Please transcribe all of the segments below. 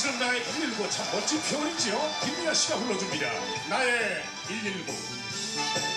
당신은 나의 119 참 멋진 표현이지요? 김미아 씨가 불러줍니다. 나의 119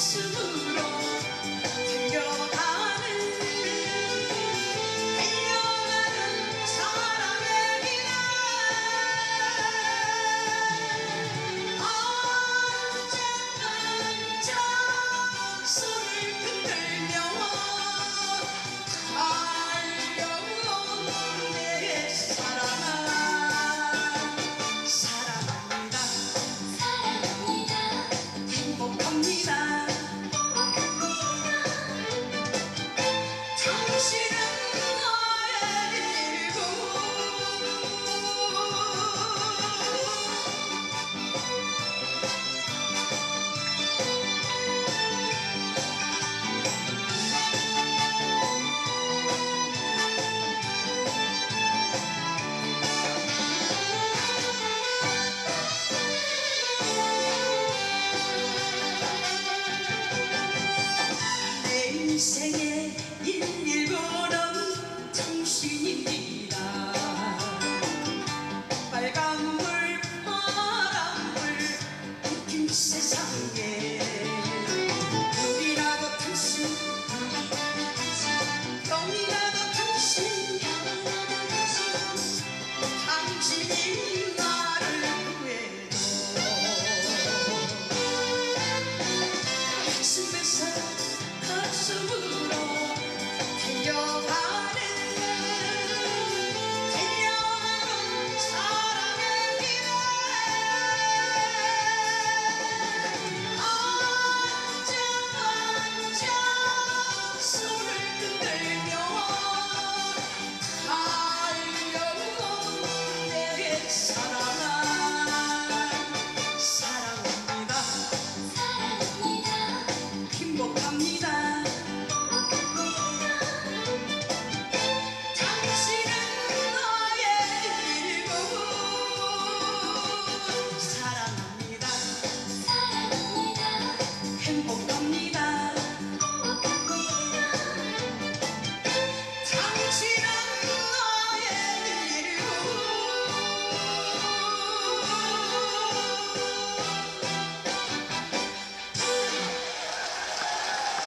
soon.